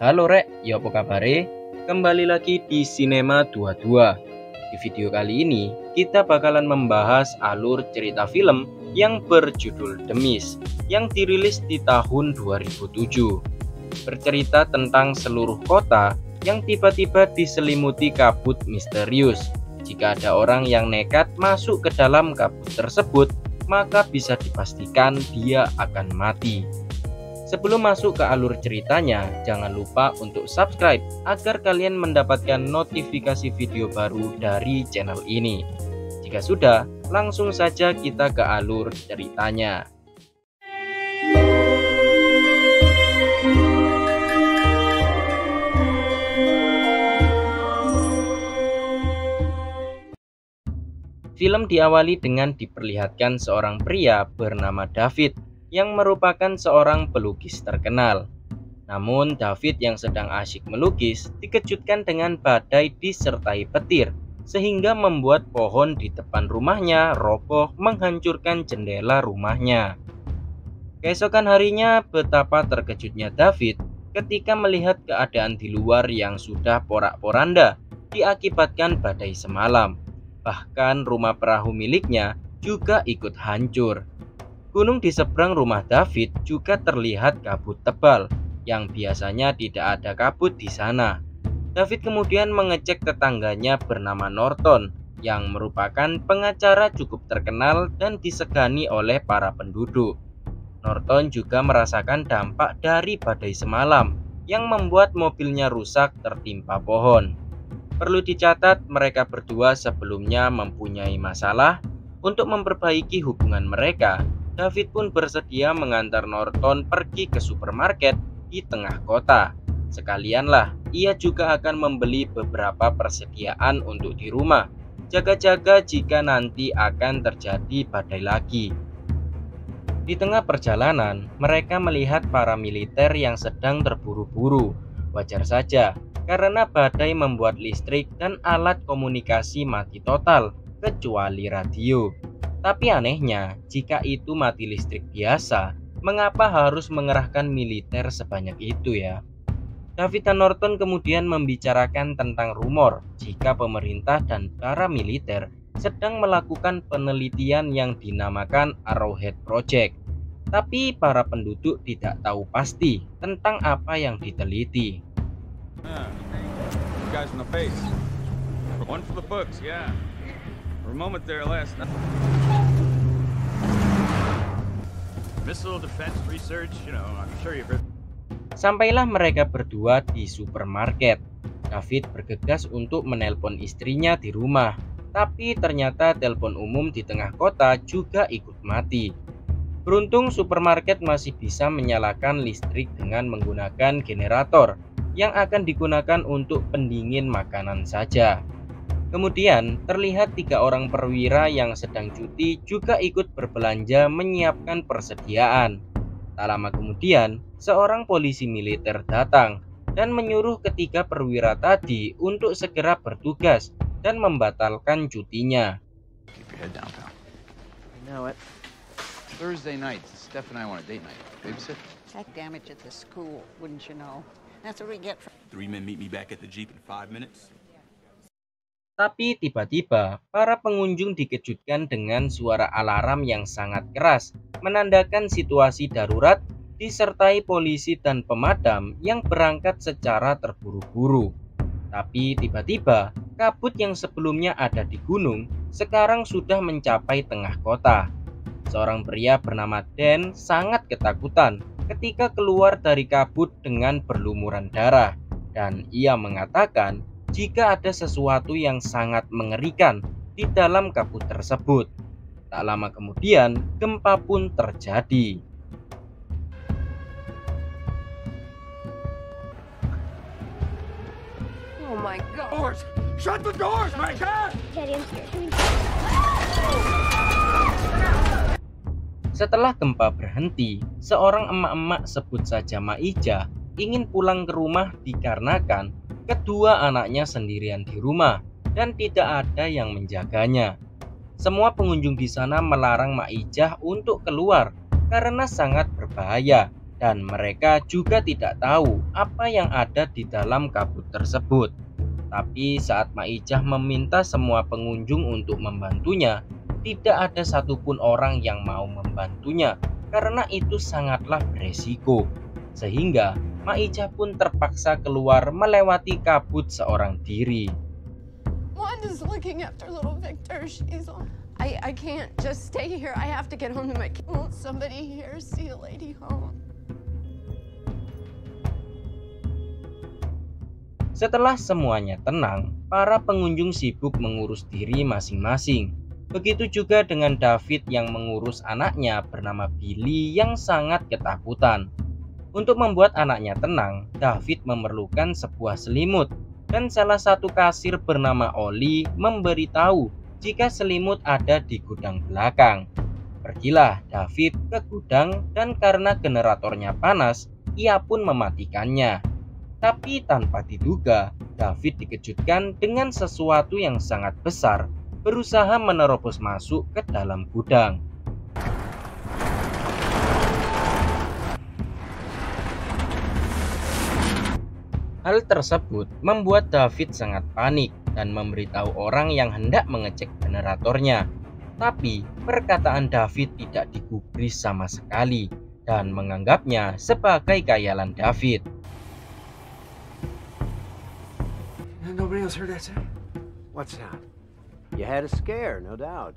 Halo Rek, ya apa kabare? Kembali lagi di Cinema 22. Di video kali ini, kita bakalan membahas alur cerita film yang berjudul Demis yang dirilis di tahun 2007. Bercerita tentang seluruh kota yang tiba-tiba diselimuti kabut misterius. Jika ada orang yang nekat masuk ke dalam kabut tersebut, maka bisa dipastikan dia akan mati. Sebelum masuk ke alur ceritanya, jangan lupa untuk subscribe agar kalian mendapatkan notifikasi video baru dari channel ini. Jika sudah, langsung saja kita ke alur ceritanya. Film diawali dengan diperlihatkan seorang pria bernama David yang merupakan seorang pelukis terkenal. Namun David yang sedang asyik melukis dikejutkan dengan badai disertai petir sehingga membuat pohon di depan rumahnya roboh menghancurkan jendela rumahnya. Keesokan harinya betapa terkejutnya David ketika melihat keadaan di luar yang sudah porak-poranda diakibatkan badai semalam. Bahkan rumah perahu miliknya juga ikut hancur. Gunung di seberang rumah David juga terlihat kabut tebal, yang biasanya tidak ada kabut di sana. David kemudian mengecek tetangganya bernama Norton, yang merupakan pengacara cukup terkenal dan disegani oleh para penduduk. Norton juga merasakan dampak dari badai semalam, yang membuat mobilnya rusak tertimpa pohon. Perlu dicatat, mereka berdua sebelumnya mempunyai masalah. Untuk memperbaiki hubungan mereka, David pun bersedia mengantar Norton pergi ke supermarket di tengah kota. Sekalianlah, ia juga akan membeli beberapa persediaan untuk di rumah. Jaga-jaga jika nanti akan terjadi badai lagi. Di tengah perjalanan, mereka melihat para militer yang sedang terburu-buru. Wajar saja, karena badai membuat listrik dan alat komunikasi mati total, kecuali radio. Tapi anehnya, jika itu mati listrik biasa, mengapa harus mengerahkan militer sebanyak itu ya? Davita Norton kemudian membicarakan tentang rumor jika pemerintah dan para militer sedang melakukan penelitian yang dinamakan Arrowhead Project. Tapi para penduduk tidak tahu pasti tentang apa yang diteliti. For a moment there last night. Missile defense research, you know, I'm sure you've heard. Sampailah mereka berdua di supermarket. David bergegas untuk menelpon istrinya di rumah, tapi ternyata telepon umum di tengah kota juga ikut mati. Beruntung supermarket masih bisa menyalakan listrik dengan menggunakan generator yang akan digunakan untuk pendingin makanan saja. Kemudian, terlihat tiga orang perwira yang sedang cuti juga ikut berbelanja menyiapkan persediaan. Tak lama kemudian, seorang polisi militer datang dan menyuruh ketiga perwira tadi untuk segera bertugas dan membatalkan cutinya. Thursday night, Steph and I want a date night. Babysit? Check damage at the school, wouldn't you know? That's what we get for... Three men meet me back at the Jeep in five minutes. Tapi tiba-tiba, para pengunjung dikejutkan dengan suara alarm yang sangat keras, menandakan situasi darurat disertai polisi dan pemadam yang berangkat secara terburu-buru. Tapi tiba-tiba, kabut yang sebelumnya ada di gunung sekarang sudah mencapai tengah kota. Seorang pria bernama Dan sangat ketakutan ketika keluar dari kabut dengan berlumuran darah, dan ia mengatakan jika ada sesuatu yang sangat mengerikan di dalam kabut tersebut. Tak lama kemudian, gempa pun terjadi. Oh my god. Doors. Shut the doors, my god. Setelah gempa berhenti, seorang emak-emak sebut saja Maija ingin pulang ke rumah dikarenakan Kedua anaknya sendirian di rumah dan tidak ada yang menjaganya. Semua pengunjung di sana melarang Mak Ijah untuk keluar karena sangat berbahaya dan mereka juga tidak tahu apa yang ada di dalam kabut tersebut. Tapi saat Maijah meminta semua pengunjung untuk membantunya, tidak ada satupun orang yang mau membantunya karena itu sangatlah beresiko. Sehingga Maijah pun terpaksa keluar melewati kabut seorang diri. Wanda's looking after little Victor. She's on. I, I can't just stay here. I have to get home to my kids. Won't somebody here see a lady home? Setelah semuanya tenang, para pengunjung sibuk mengurus diri masing-masing. Begitu juga dengan David yang mengurus anaknya bernama Billy yang sangat ketakutan. Untuk membuat anaknya tenang, David memerlukan sebuah selimut dan salah satu kasir bernama Oli memberitahu jika selimut ada di gudang belakang. Pergilah David ke gudang dan karena generatornya panas, ia pun mematikannya. Tapi tanpa diduga, David dikejutkan dengan sesuatu yang sangat besar berusaha menerobos masuk ke dalam gudang. Hal tersebut membuat David sangat panik dan memberitahu orang yang hendak mengecek generatornya. Tapi perkataan David tidak digubris sama sekali dan menganggapnya sebagai kayalan David. Nobody else heard that sound? What sound? You had a scare, no doubt.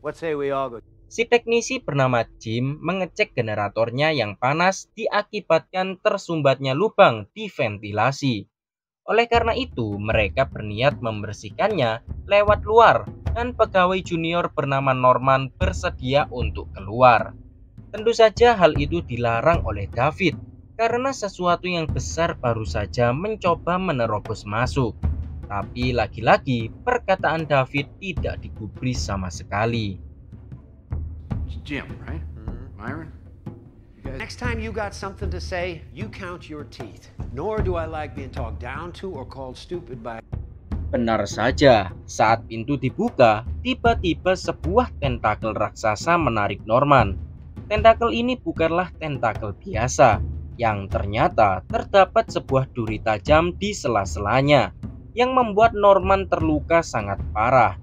What say we all go? Si teknisi bernama Jim mengecek generatornya yang panas diakibatkan tersumbatnya lubang di ventilasi. Oleh karena itu, mereka berniat membersihkannya lewat luar dan pegawai junior bernama Norman bersedia untuk keluar. Tentu saja hal itu dilarang oleh David karena sesuatu yang besar baru saja mencoba menerobos masuk. Tapi lagi-lagi perkataan David tidak digubris sama sekali. Jim, right? Myron? Next time you got something to say, you count your teeth. Nor do I like being talked down to or called stupid by Benar saja, saat pintu dibuka, tiba-tiba sebuah tentakel raksasa menarik Norman. Tentakel ini bukanlah tentakel biasa, yang ternyata terdapat sebuah duri tajam di sela-selanya, yang membuat Norman terluka sangat parah.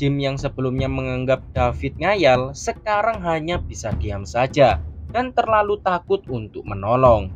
Jim yang sebelumnya menganggap David ngayal, sekarang hanya bisa diam saja dan terlalu takut untuk menolong.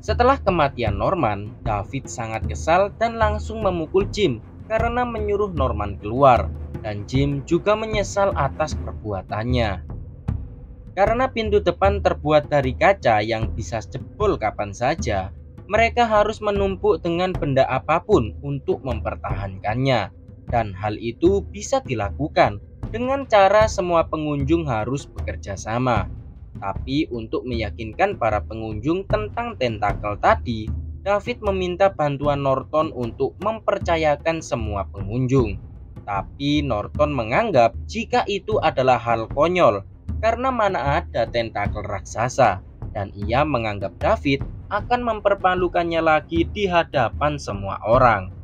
Setelah kematian Norman, David sangat kesal dan langsung memukul Jim karena menyuruh Norman keluar dan Jim juga menyesal atas perbuatannya. Karena pintu depan terbuat dari kaca yang bisa jebol kapan saja, mereka harus menumpuk dengan benda apa pun untuk mempertahankannya. Dan hal itu bisa dilakukan dengan cara semua pengunjung harus bekerja sama. Tapi untuk meyakinkan para pengunjung tentang tentakel tadi, David meminta bantuan Norton untuk mempercayakan semua pengunjung. Tapi Norton menganggap jika itu adalah hal konyol karena mana ada tentakel raksasa dan ia menganggap David akan mempermalukannya lagi di hadapan semua orang.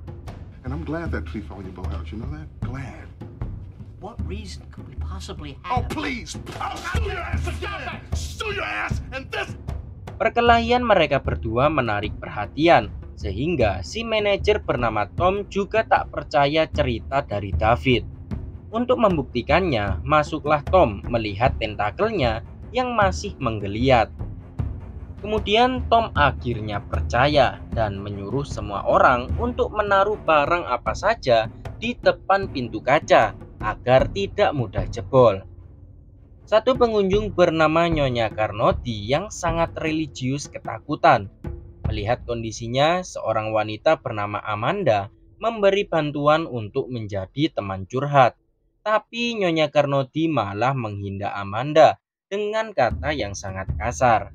And I'm glad that tree your boathouse. You know that? Glad. What reason could we possibly Oh, have? please! I'll sue your ass again! Sue your ass! And this... Perkelahian mereka berdua menarik perhatian, sehingga si manajer bernama Tom juga tak percaya cerita dari David. Untuk membuktikannya, masuklah Tom melihat tentakelnya yang masih menggeliat. Kemudian Tom akhirnya percaya dan menyuruh semua orang untuk menaruh barang apa saja di depan pintu kaca agar tidak mudah jebol. Satu pengunjung bernama Nyonya Carnoti yang sangat religius ketakutan. Melihat kondisinya, seorang wanita bernama Amanda memberi bantuan untuk menjadi teman curhat. Tapi Nyonya Carnoti malah menghina Amanda dengan kata yang sangat kasar.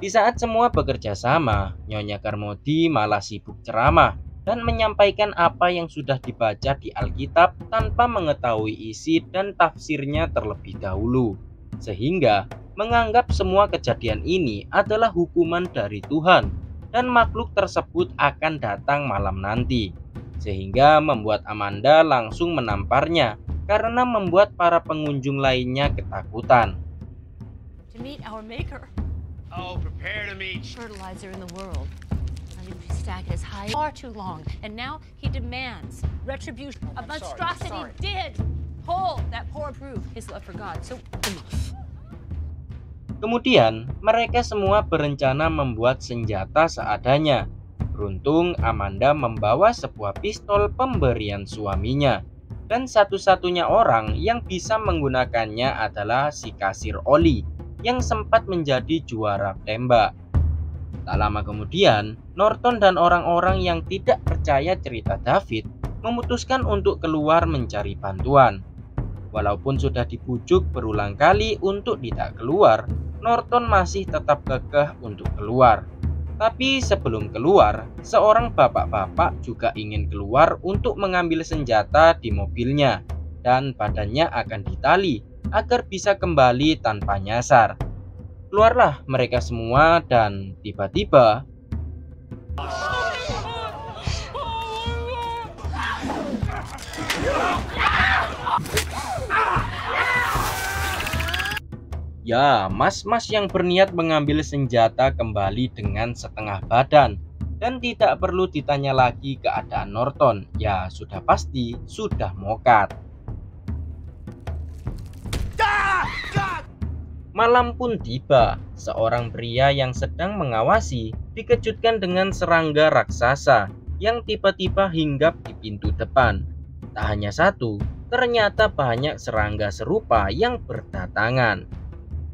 Di saat semua bekerja sama, Nyonya Carmody malah sibuk ceramah dan menyampaikan apa yang sudah dibaca di Alkitab tanpa mengetahui isi dan tafsirnya terlebih dahulu. sehingga menganggap semua kejadian ini adalah hukuman dari Tuhan dan makhluk tersebut akan datang malam nanti sehingga membuat Amanda langsung menamparnya karena membuat para pengunjung lainnya ketakutan. To meet our maker. Oh, prepare to meet. Fertilizer in the world. Let me stack it as high far too long. And now he demands retribution. A monstrosity did hold that poor prove his love for God. So enough. Kemudian, mereka semua berencana membuat senjata seadanya. Beruntung, Amanda membawa sebuah pistol pemberian suaminya. Dan satu-satunya orang yang bisa menggunakannya adalah si kasir Oli yang sempat menjadi juara tembak. Tak lama kemudian, Norton dan orang-orang yang tidak percaya cerita David memutuskan untuk keluar mencari bantuan. Walaupun sudah dibujuk berulang kali untuk tidak keluar, Norton masih tetap kekeh untuk keluar. Tapi sebelum keluar, seorang bapak-bapak juga ingin keluar untuk mengambil senjata di mobilnya dan badannya akan ditali agar bisa kembali tanpa nyasar. Keluarlah mereka semua dan tiba-tiba Ya, mas-mas yang berniat mengambil senjata kembali dengan setengah badan dan tidak perlu ditanya lagi keadaan Norton. Ya, sudah pasti sudah mokat. Malam pun tiba, seorang pria yang sedang mengawasi dikejutkan dengan serangga raksasa yang tiba-tiba hinggap di pintu depan. Tak hanya satu, ternyata banyak serangga serupa yang berdatangan.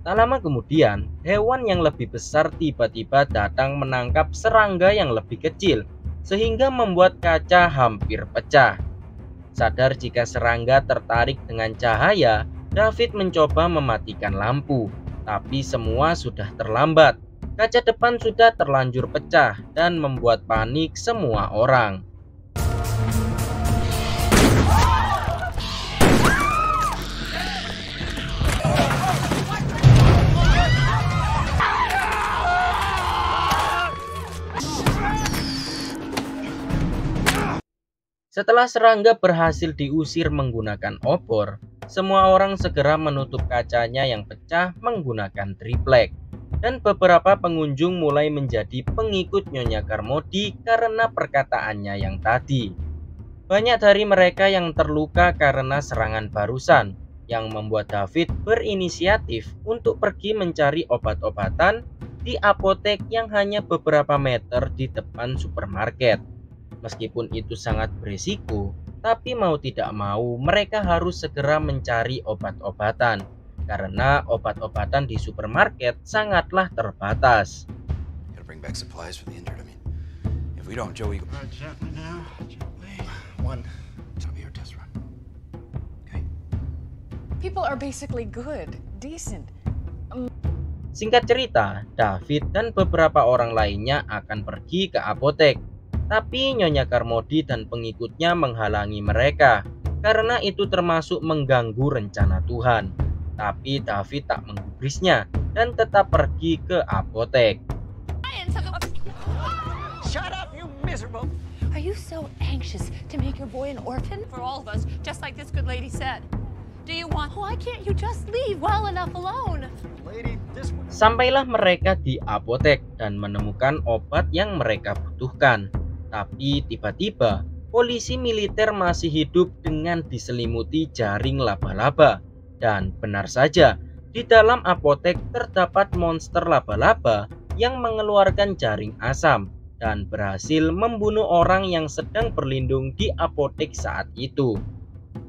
Tak lama kemudian, hewan yang lebih besar tiba-tiba datang menangkap serangga yang lebih kecil, sehingga membuat kaca hampir pecah. Sadar jika serangga tertarik dengan cahaya, David mencoba mematikan lampu, tapi semua sudah terlambat. Kaca depan sudah terlanjur pecah dan membuat panik semua orang. Setelah serangga berhasil diusir menggunakan obor, semua orang segera menutup kacanya yang pecah menggunakan triplek. Dan beberapa pengunjung mulai menjadi pengikut Nyonya Karmodi karena perkataannya yang tadi. Banyak dari mereka yang terluka karena serangan barusan, yang membuat David berinisiatif untuk pergi mencari obat-obatan di apotek yang hanya beberapa meter di depan supermarket. Meskipun itu sangat berisiko, tapi mau tidak mau mereka harus segera mencari obat-obatan karena obat-obatan di supermarket sangatlah terbatas. People are basically good, decent. Singkat cerita, David dan beberapa orang lainnya akan pergi ke apotek tapi Nyonya Karmodi dan pengikutnya menghalangi mereka karena itu termasuk mengganggu rencana Tuhan. Tapi David tak menggubrisnya dan tetap pergi ke apotek. Shut up, you miserable! Are you so anxious to make your boy an orphan? For all of us, just like this good lady said. Do you want... Why can't you just leave well enough alone? Lady, this one. Sampailah mereka di apotek dan menemukan obat yang mereka butuhkan. Tapi tiba-tiba polisi militer masih hidup dengan diselimuti jaring laba-laba. Dan benar saja, di dalam apotek terdapat monster laba-laba yang mengeluarkan jaring asam dan berhasil membunuh orang yang sedang berlindung di apotek saat itu.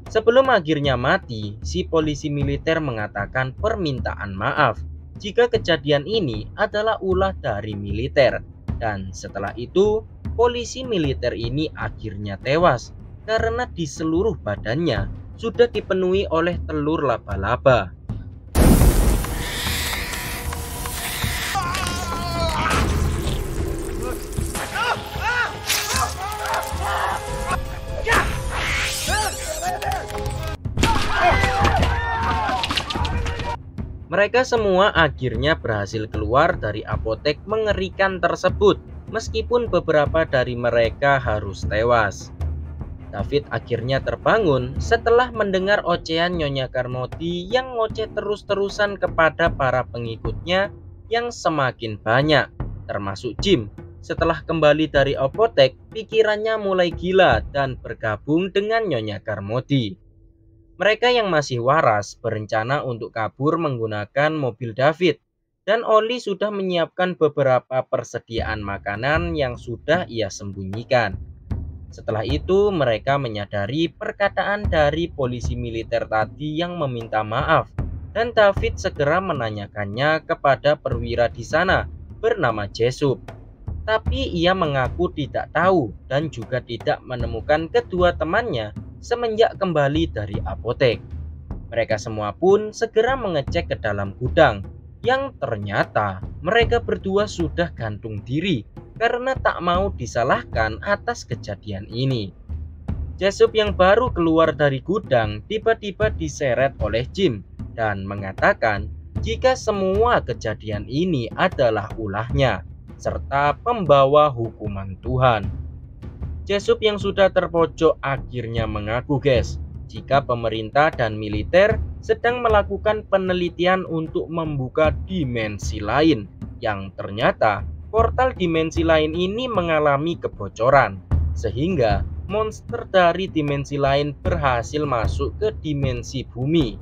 Sebelum akhirnya mati, si polisi militer mengatakan permintaan maaf jika kejadian ini adalah ulah dari militer. Dan setelah itu, polisi militer ini akhirnya tewas karena di seluruh badannya sudah dipenuhi oleh telur laba-laba. Mereka semua akhirnya berhasil keluar dari apotek mengerikan tersebut, meskipun beberapa dari mereka harus tewas. David akhirnya terbangun setelah mendengar ocehan Nyonya Carmody yang ngoceh terus-terusan kepada para pengikutnya yang semakin banyak, termasuk Jim. Setelah kembali dari apotek, pikirannya mulai gila dan bergabung dengan Nyonya Carmody. Mereka yang masih waras berencana untuk kabur menggunakan mobil David, dan Oli sudah menyiapkan beberapa persediaan makanan yang sudah ia sembunyikan. Setelah itu, mereka menyadari perkataan dari polisi militer tadi yang meminta maaf, dan David segera menanyakannya kepada perwira di sana bernama Jesup. Tapi ia mengaku tidak tahu dan juga tidak menemukan kedua temannya semenjak kembali dari apotek. Mereka semua pun segera mengecek ke dalam gudang, yang ternyata mereka berdua sudah gantung diri karena tak mau disalahkan atas kejadian ini. Jessup yang baru keluar dari gudang tiba-tiba diseret oleh Jim dan mengatakan jika semua kejadian ini adalah ulahnya serta pembawa hukuman Tuhan. Jessup yang sudah terpojok akhirnya mengaku guys jika pemerintah dan militer sedang melakukan penelitian untuk membuka dimensi lain yang ternyata portal dimensi lain ini mengalami kebocoran, sehingga monster dari dimensi lain berhasil masuk ke dimensi bumi.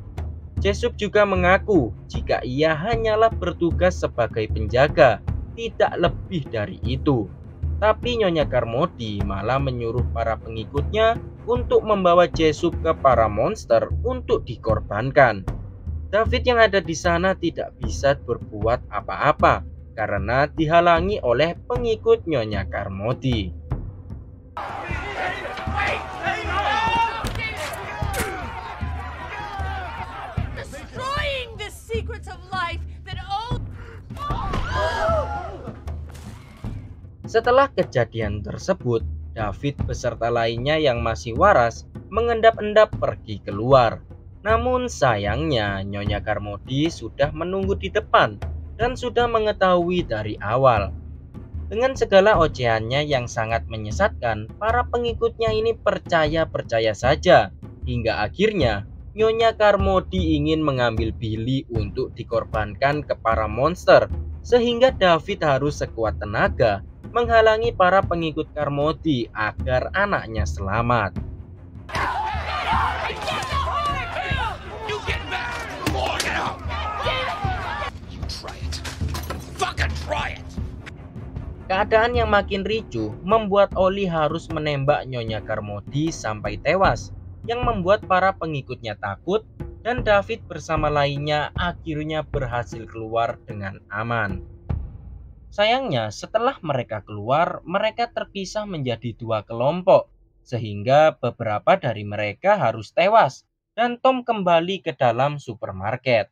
Jesup juga mengaku jika ia hanyalah bertugas sebagai penjaga, tidak lebih dari itu. Tapi Nyonya Karmodi malah menyuruh para pengikutnya untuk membawa Jesup ke para monster untuk dikorbankan. David yang ada di sana tidak bisa berbuat apa-apa karena dihalangi oleh pengikut Nyonya Karmodi. Setelah kejadian tersebut, David beserta lainnya yang masih waras mengendap-endap pergi keluar. Namun sayangnya Nyonya Karmodi sudah menunggu di depan dan sudah mengetahui dari awal. Dengan segala ocehannya yang sangat menyesatkan, para pengikutnya ini percaya-percaya saja. Hingga akhirnya, Nyonya Karmodi ingin mengambil Billy untuk dikorbankan ke para monster, sehingga David harus sekuat tenaga menghalangi para pengikut Karmodi agar anaknya selamat. Keadaan yang makin ricuh membuat Oli harus menembak Nyonya Karmodi sampai tewas, yang membuat para pengikutnya takut dan David bersama lainnya akhirnya berhasil keluar dengan aman. Sayangnya, setelah mereka keluar, mereka terpisah menjadi dua kelompok, sehingga beberapa dari mereka harus tewas, dan Tom kembali ke dalam supermarket.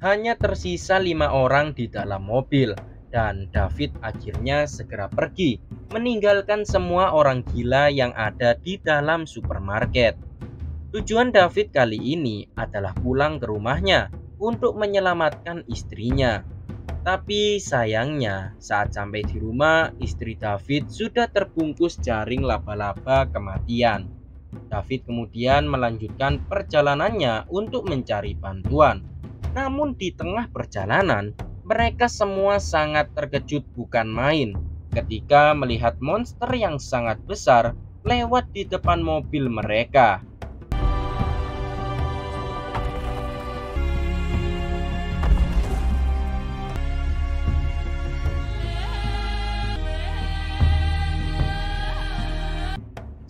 Hanya tersisa lima orang di dalam mobil dan David akhirnya segera pergi meninggalkan semua orang gila yang ada di dalam supermarket. Tujuan David kali ini adalah pulang ke rumahnya untuk menyelamatkan istrinya. Tapi sayangnya saat sampai di rumah istri David sudah terbungkus jaring laba-laba kematian. David kemudian melanjutkan perjalanannya untuk mencari bantuan. Namun di tengah perjalanan, mereka semua sangat terkejut bukan main ketika melihat monster yang sangat besar lewat di depan mobil mereka.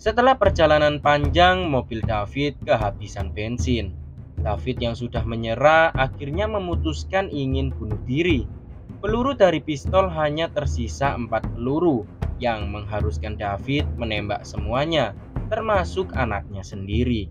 Setelah perjalanan panjang, mobil David kehabisan bensin. David yang sudah menyerah akhirnya memutuskan ingin bunuh diri. Peluru dari pistol hanya tersisa empat peluru yang mengharuskan David menembak semuanya, termasuk anaknya sendiri.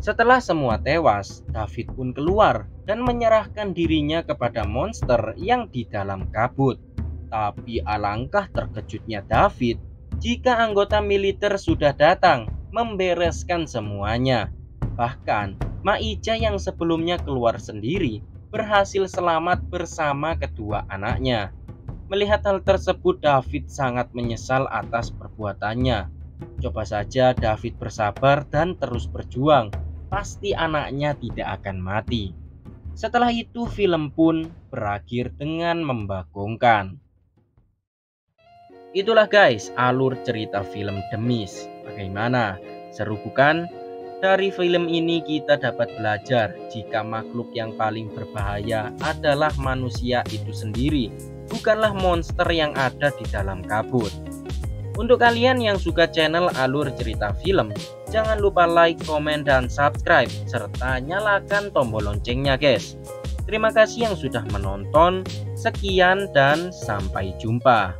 Setelah semua tewas, David pun keluar dan menyerahkan dirinya kepada monster yang di dalam kabut. Tapi alangkah terkejutnya David jika anggota militer sudah datang membereskan semuanya. Bahkan, Maija yang sebelumnya keluar sendiri berhasil selamat bersama kedua anaknya. Melihat hal tersebut, David sangat menyesal atas perbuatannya. Coba saja David bersabar dan terus berjuang pasti anaknya tidak akan mati. Setelah itu film pun berakhir dengan membagongkan. Itulah guys alur cerita film Demis. Bagaimana? Seru bukan? Dari film ini kita dapat belajar jika makhluk yang paling berbahaya adalah manusia itu sendiri, bukanlah monster yang ada di dalam kabut. Untuk kalian yang suka channel alur cerita film, jangan lupa like, komen, dan subscribe, serta nyalakan tombol loncengnya guys. Terima kasih yang sudah menonton, sekian dan sampai jumpa.